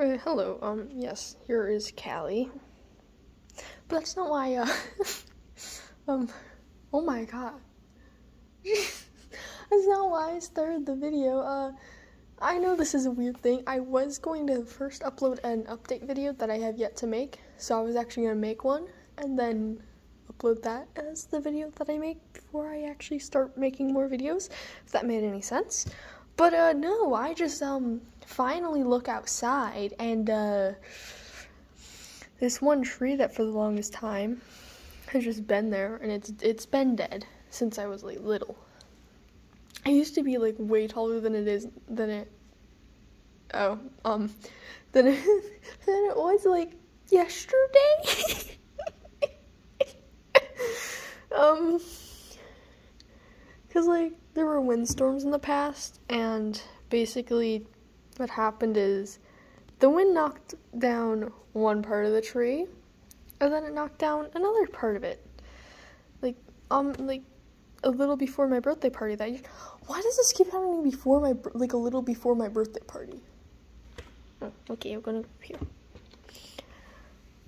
Hello, um, yes, here is Callie. But that's not why, uh, um, oh my god. that's not why I started the video. Uh, I know this is a weird thing. I was going to first upload an update video that I have yet to make, so I was actually going to make one, and then upload that as the video that I make before I actually start making more videos, if that made any sense. But, uh, no, I just, um, finally look outside and uh, this one tree that for the longest time has just been there and it's it's been dead since I was like little. I used to be like way taller than it is than it oh um than it, than it was like yesterday. um cuz like there were windstorms in the past and basically what happened is the wind knocked down one part of the tree and then it knocked down another part of it. Like um like a little before my birthday party that year. Why does this keep happening before my like a little before my birthday party? Oh, okay i'm gonna go here.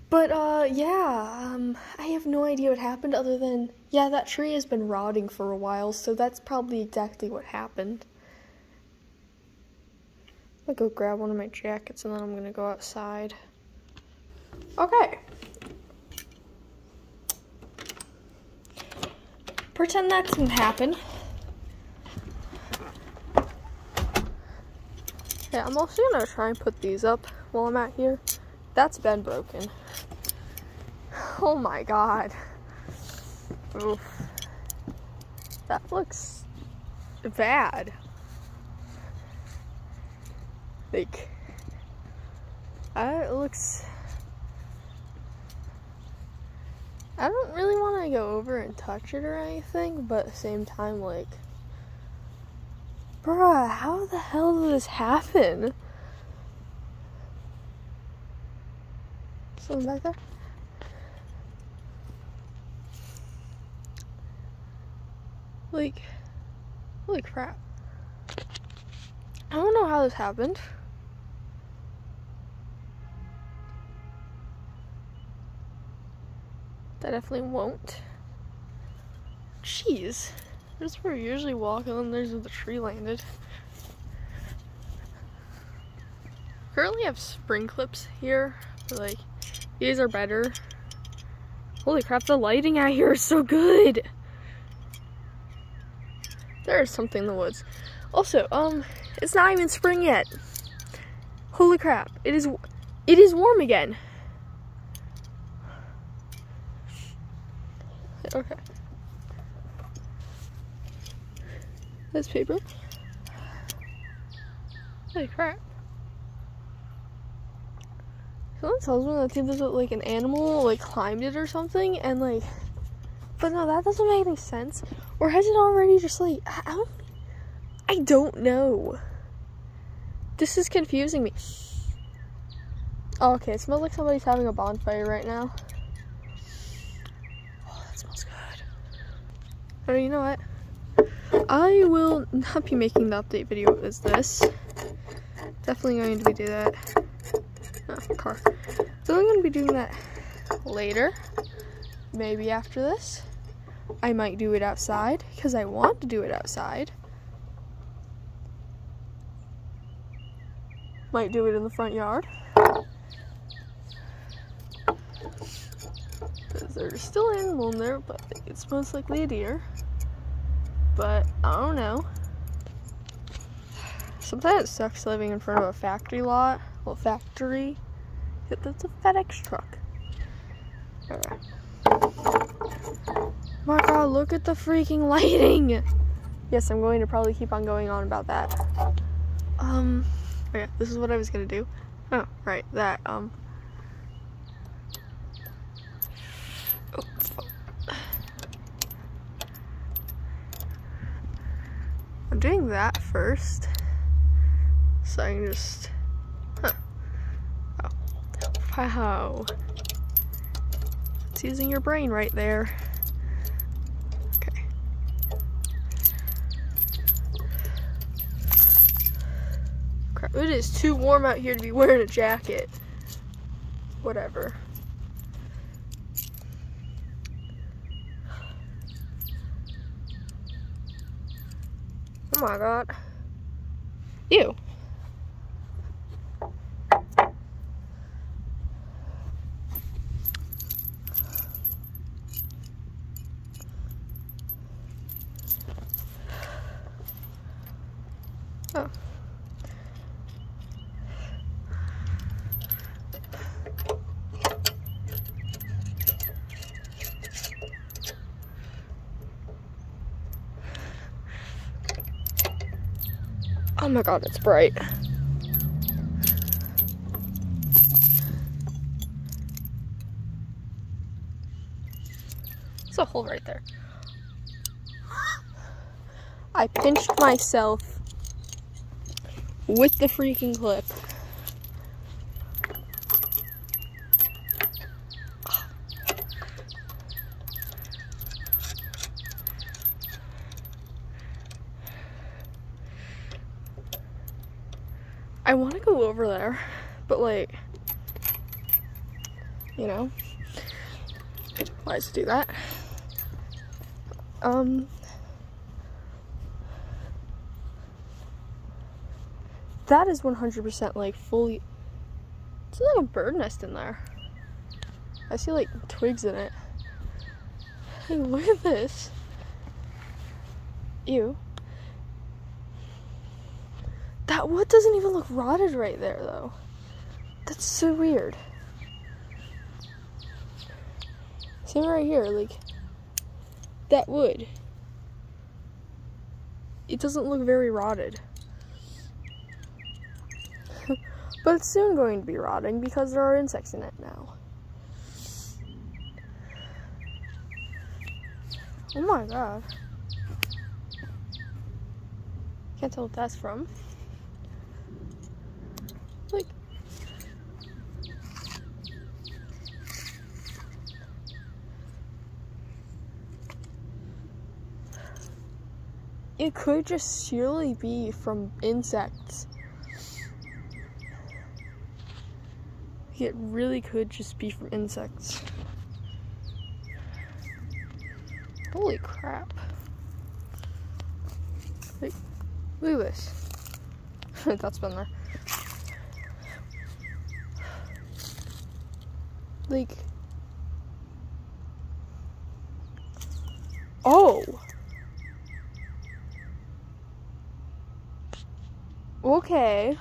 But uh yeah um i have no idea what happened other than yeah that tree has been rotting for a while so that's probably exactly what happened I'm gonna go grab one of my jackets and then I'm gonna go outside. Okay. Pretend that didn't happen. Yeah, I'm also gonna try and put these up while I'm out here. That's been broken. Oh my god. Oof. That looks bad. Like, I, it looks. I don't really want to go over and touch it or anything, but at the same time, like, bruh, how the hell did this happen? Something back there? Like, holy crap. I don't know how this happened. That definitely won't. Jeez. That's where we usually walk, and then there's where the tree landed. Currently have spring clips here. but Like, these are better. Holy crap, the lighting out here is so good! There is something in the woods. Also, um, it's not even spring yet. Holy crap, it is, it is warm again. Okay. This paper. Holy crap. Someone tells me that there's like an animal like climbed it or something and like but no that doesn't make any sense. Or has it already just like I don't I don't know. This is confusing me. Oh, okay, it smells like somebody's having a bonfire right now. Oh, you know what? I will not be making the update video as this. Definitely going to be do that. Oh, car. Definitely going to be doing that later. Maybe after this. I might do it outside because I want to do it outside. Might do it in the front yard. There's still animal in there, but it's most likely a deer but I don't know. Sometimes it sucks living in front of a factory lot. Well, factory. That's a FedEx truck. Alright. My god, look at the freaking lighting! Yes, I'm going to probably keep on going on about that. Um, okay, this is what I was gonna do. Oh, right, that, um, doing that first. So I can just, huh. Oh, wow. It's using your brain right there. Okay. Crap, it is too warm out here to be wearing a jacket. Whatever. My god. Ew. Oh. Oh my god, it's bright. There's a hole right there. I pinched myself with the freaking clip. I want to go over there, but like, you know, why does it do that? Um, that is 100% like fully, it's like a bird nest in there. I see like twigs in it. Hey, look at this. Ew. That wood doesn't even look rotted right there though. That's so weird. Same right here, like that wood. It doesn't look very rotted. but it's soon going to be rotting because there are insects in it now. Oh my god. Can't tell what that's from. Like, it could just surely be from insects. It really could just be from insects. Holy crap. Like, look at this. That's been there. Like, oh. Okay.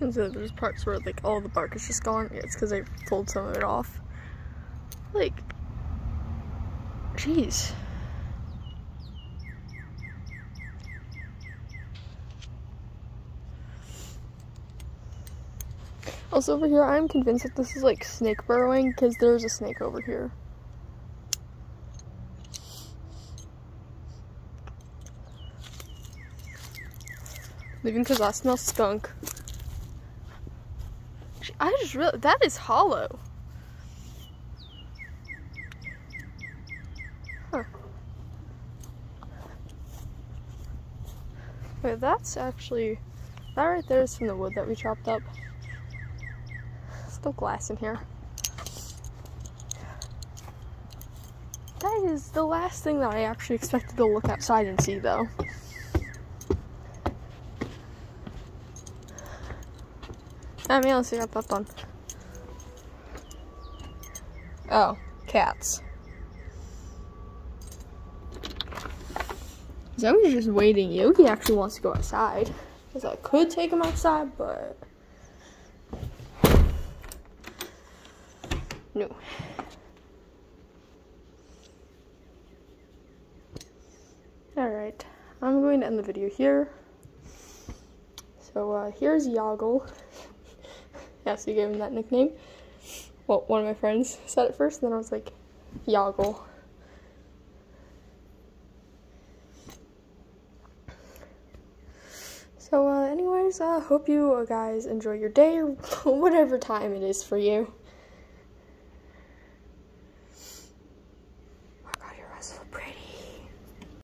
And so there's parts where like all the bark is just gone. It's because I pulled some of it off. Like, jeez. Also over here, I'm convinced that this is like snake burrowing because there's a snake over here. Maybe because I smell skunk. I just really, that is hollow. Huh. Wait, that's actually, that right there is from the wood that we chopped up. Still glass in here. That is the last thing that I actually expected to look outside and see though. I mean, see, that. Oh, cats. Zoe's just waiting. Yogi actually wants to go outside. Because I could take him outside, but... No. Alright, I'm going to end the video here. So uh, here's Yoggle. Yeah, so you gave him that nickname. Well, one of my friends said it first, and then I was like, Yoggle. So, uh, anyways, I uh, hope you guys enjoy your day or whatever time it is for you.